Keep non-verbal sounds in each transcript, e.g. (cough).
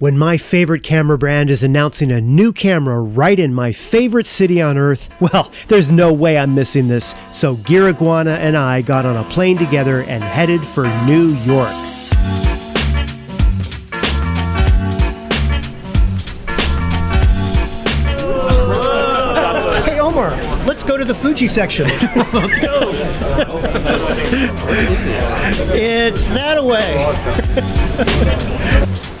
When my favorite camera brand is announcing a new camera right in my favorite city on earth, (laughs) well, there's no way I'm missing this. So Geariguana and I got on a plane together and headed for New York. Hey Omar, let's go to the Fuji section. (laughs) let's go. it's that away. (laughs)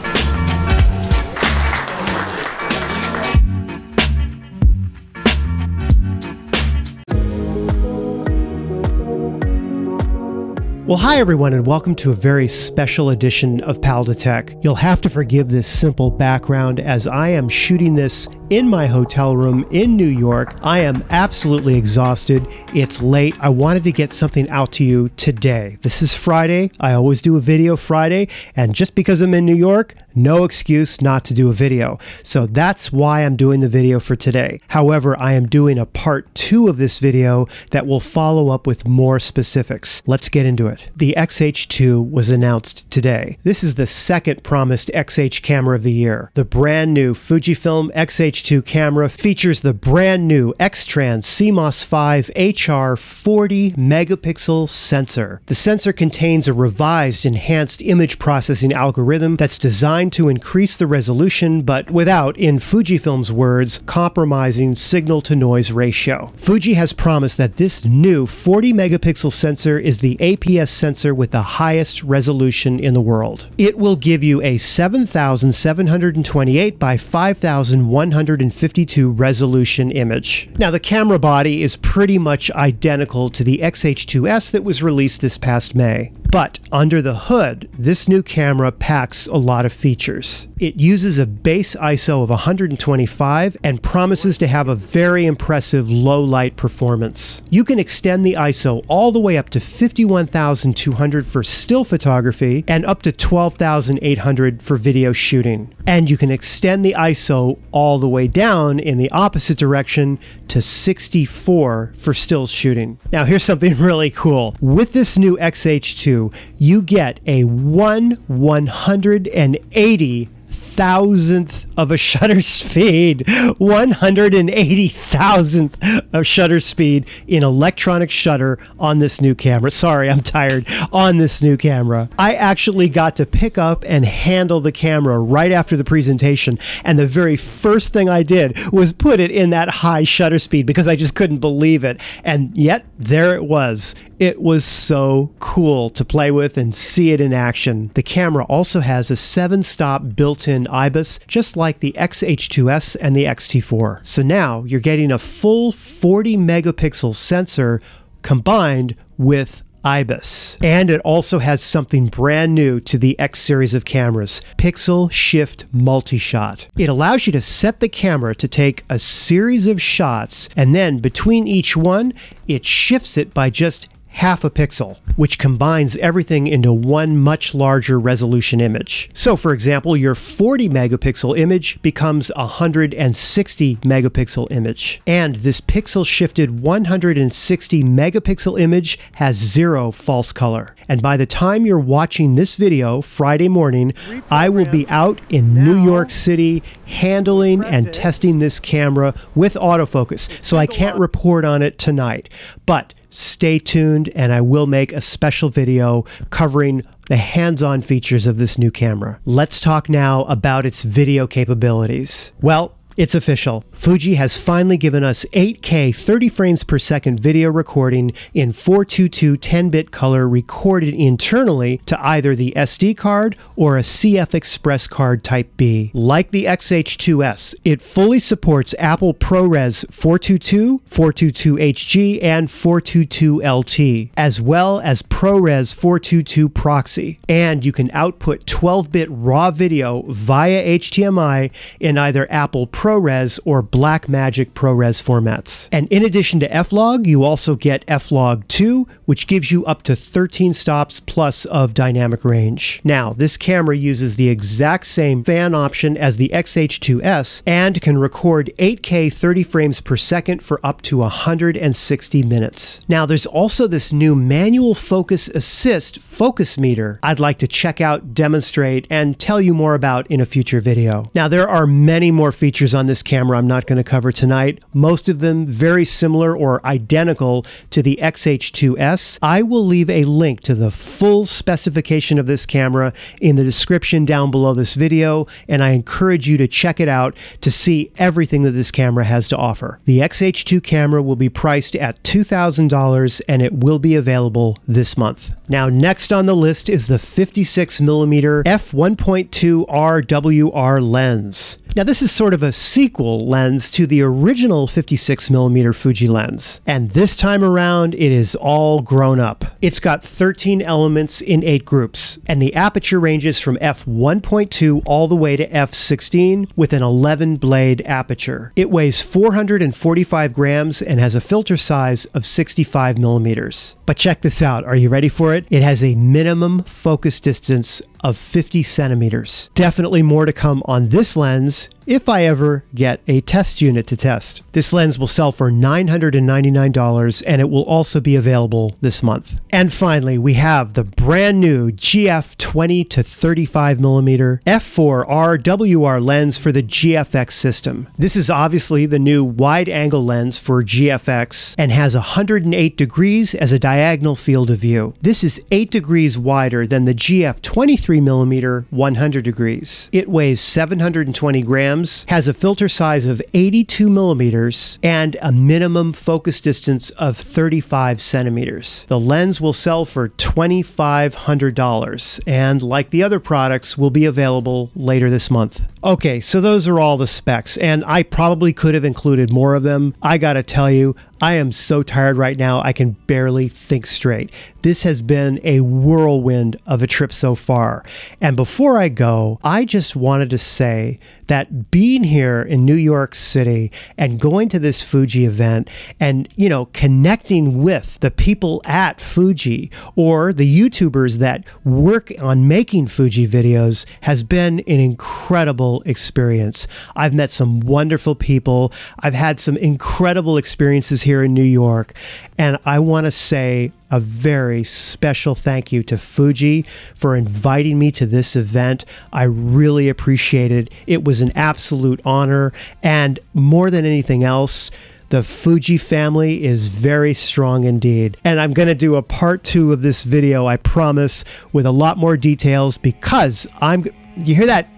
Well, hi everyone, and welcome to a very special edition of pal2tech. You'll have to forgive this simple background as I am shooting this in my hotel room in New York. I am absolutely exhausted. It's late. I wanted to get something out to you today. This is Friday. I always do a video Friday, and just because I'm in New York, no excuse not to do a video. So that's why I'm doing the video for today. However, I am doing a part two of this video that will follow up with more specifics. Let's get into it. The XH2 was announced today. This is the second promised XH camera of the year. The brand new Fujifilm XH2 camera features the brand new X-Trans CMOS 5 HR 40 megapixel sensor. The sensor contains a revised enhanced image processing algorithm that's designed to increase the resolution, but without, in Fujifilm's words, compromising signal to noise ratio. Fuji has promised that this new 40 megapixel sensor is the APS sensor with the highest resolution in the world. It will give you a 7728 by 5152 resolution image. Now, the camera body is pretty much identical to the XH2S that was released this past May. But under the hood, this new camera packs a lot of features. It uses a base ISO of 125 and promises to have a very impressive low light performance. You can extend the ISO all the way up to 51,200 for still photography and up to 12,800 for video shooting. And you can extend the ISO all the way down in the opposite direction to 64 for still shooting. Now, here's something (laughs) really cool. With this new XH2, you get a 1 180 thousandth of a shutter speed, 180 thousandth of shutter speed in electronic shutter on this new camera. Sorry, I'm tired. On this new camera, I actually got to pick up and handle the camera right after the presentation, and the very first thing I did was put it in that high shutter speed because I just couldn't believe it. And yet, there it was. It was so cool to play with and see it in action. The camera also has a seven stop built in IBIS, just like the XH2S and the XT4. So now you're getting a full 40 megapixel sensor combined with IBIS. And it also has something brand new to the X series of cameras Pixel Shift Multi-Shot. It allows you to set the camera to take a series of shots, and then between each one, it shifts it by just half a pixel, which combines everything into one much larger resolution image. So, for example, your 40 megapixel image becomes a 160 megapixel image. And this pixel shifted 160 megapixel image has zero false color. And by the time you're watching this video Friday morning, I will be out in New York City handling and testing this camera with autofocus. So I can't report on it tonight. But stay tuned and I will make a special video covering the hands on features of this new camera. Let's talk now about its video capabilities. Well, it's official. Fuji has finally given us 8K 30 frames per second video recording in 422 10 bit color recorded internally to either the SD card or a CF Express card Type B. Like the XH2S, it fully supports Apple ProRes 422, 422 HQ, and 422 LT, as well as ProRes 422 Proxy. And you can output 12 bit raw video via HDMI in either Apple ProRes or Blackmagic ProRes formats. And in addition to F-Log, you also get F-Log 2, which gives you up to 13 stops plus of dynamic range. Now, this camera uses the exact same fan option as the XH2S and can record 8K 30 frames per second for up to 160 minutes. Now, there's also this new manual focus assist focus meter I'd like to check out, demonstrate, and tell you more about in a future video. Now, there are many more features on this camera I'm not going to cover tonight, most of them very similar or identical to the XH2S. I will leave a link to the full specification of this camera in the description down below this video, and I encourage you to check it out to see everything that this camera has to offer. The XH2 camera will be priced at $2,000 and it will be available this month. Now, next on the list is the 56mm f1.2 RWR lens. Now, this is sort of a sequel lens to the original 56mm Fuji lens, and this time around it is all grown up. It's got 13 elements in 8 groups, and the aperture ranges from f1.2 all the way to f16 with an 11 blade aperture. It weighs 445 grams and has a filter size of 65 millimeters. But check this out, are you ready for it? It has a minimum focus distance of 50 centimeters. Definitely more to come on this lens if I ever get a test unit to test. This lens will sell for $999 and it will also be available this month. And finally, we have the brand new GF 20 to 35 millimeter f4 RWR lens for the GFX system. This is obviously the new wide angle lens for GFX and has 108 degrees as a diagonal field of view. This is 8 degrees wider than the GF 23 millimeter 100 degrees. It weighs 720 grams, has a filter size of 82 millimeters, and a minimum focus distance of 35 centimeters. The lens will sell for $2,500 and, like the other products, will be available later this month. Okay, so those are all the specs, and I probably could have included more of them. I gotta tell you, I am so tired right now, I can barely think straight. This has been a whirlwind of a trip so far. And before I go, I just wanted to say that being here in New York City and going to this Fuji event and, you know, connecting with the people at Fuji or the YouTubers that work on making Fuji videos has been an incredible experience. I've met some wonderful people. I've had some incredible experiences here in New York. And I want to say a very special thank you to Fuji for inviting me to this event. I really appreciate it. It was an absolute honor. And more than anything else, the Fuji family is very strong indeed. And I'm going to do a part two of this video, I promise, with a lot more details because I'm. You hear that?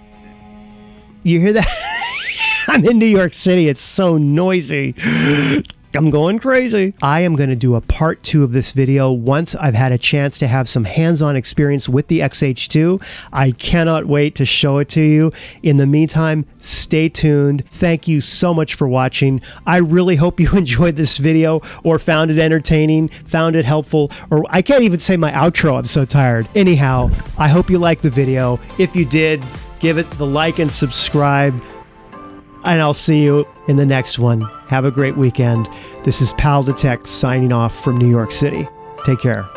You hear that? (laughs) I'm in New York City. It's so noisy. I'm going crazy. I am going to do a part two of this video once I've had a chance to have some hands-on experience with the XH2. I cannot wait to show it to you. In the meantime, stay tuned. Thank you so much for watching. I really hope you (laughs) enjoyed this video or found it entertaining, found it helpful, or I can't even say my outro. I'm so tired. Anyhow, I hope you liked the video. If you did, give it the like and subscribe and I'll see you in the next one. Have a great weekend. This is pal2tech signing off from New York City. Take care.